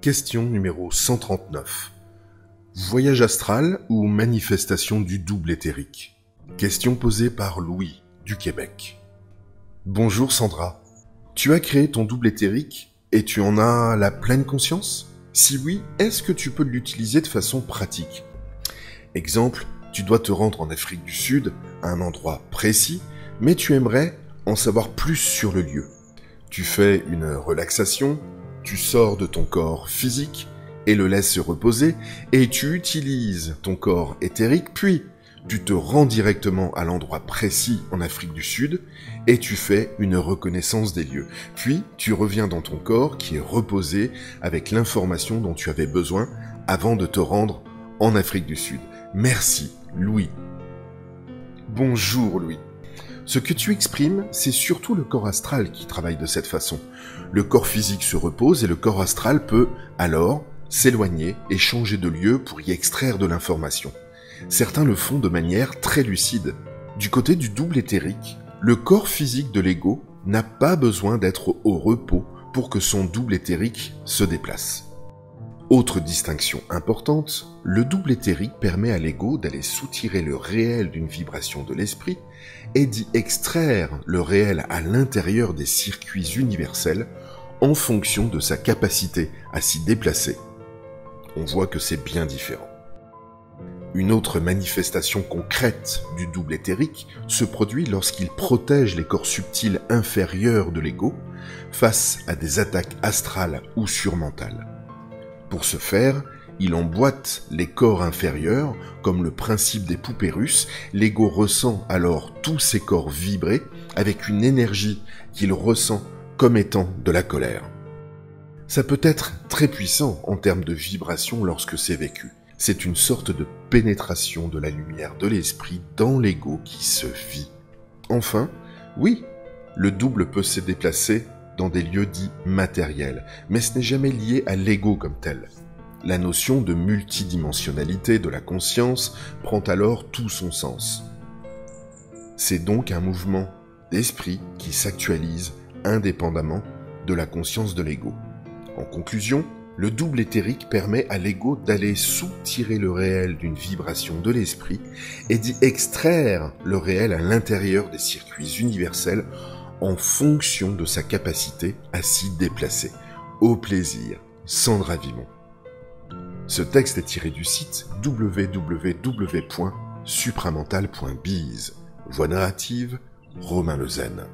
Question numéro 139. Voyage astral ou manifestation du double éthérique? Question posée par Louis du Québec. Bonjour Sandra. Tu as créé ton double éthérique et tu en as la pleine conscience? Si oui, est-ce que tu peux l'utiliser de façon pratique? Exemple, tu dois te rendre en Afrique du Sud, à un endroit précis, mais tu aimerais en savoir plus sur le lieu. Tu fais une relaxation, tu sors de ton corps physique et le laisses se reposer, et tu utilises ton corps éthérique, puis tu te rends directement à l'endroit précis en Afrique du Sud, et tu fais une reconnaissance des lieux. Puis tu reviens dans ton corps qui est reposé avec l'information dont tu avais besoin avant de te rendre en Afrique du Sud. Merci, Louis. Bonjour, Louis. Ce que tu exprimes, c'est surtout le corps astral qui travaille de cette façon. Le corps physique se repose et le corps astral peut, alors, s'éloigner et changer de lieu pour y extraire de l'information. Certains le font de manière très lucide. Du côté du double éthérique, le corps physique de l'ego n'a pas besoin d'être au repos pour que son double éthérique se déplace. Autre distinction importante, le double éthérique permet à l'ego d'aller soutirer le réel d'une vibration de l'esprit et d'y extraire le réel à l'intérieur des circuits universels en fonction de sa capacité à s'y déplacer. On voit que c'est bien différent. Une autre manifestation concrète du double éthérique se produit lorsqu'il protège les corps subtils inférieurs de l'ego face à des attaques astrales ou surmentales. Pour ce faire, il emboîte les corps inférieurs, comme le principe des poupées russes, l'ego ressent alors tous ces corps vibrer avec une énergie qu'il ressent comme étant de la colère. Ça peut être très puissant en termes de vibration lorsque c'est vécu. C'est une sorte de pénétration de la lumière de l'esprit dans l'ego qui se vit. Enfin, oui, le double peut se déplacer dans des lieux dits matériels, mais ce n'est jamais lié à l'ego comme tel. La notion de multidimensionnalité de la conscience prend alors tout son sens. C'est donc un mouvement d'esprit qui s'actualise indépendamment de la conscience de l'ego. En conclusion, le double éthérique permet à l'ego d'aller soutirer le réel d'une vibration de l'esprit et d'y extraire le réel à l'intérieur des circuits universels en fonction de sa capacité à s'y déplacer. Au plaisir, Sandra Vimon. Ce texte est tiré du site www.supramental.biz. Voix narrative, Romain Lezen.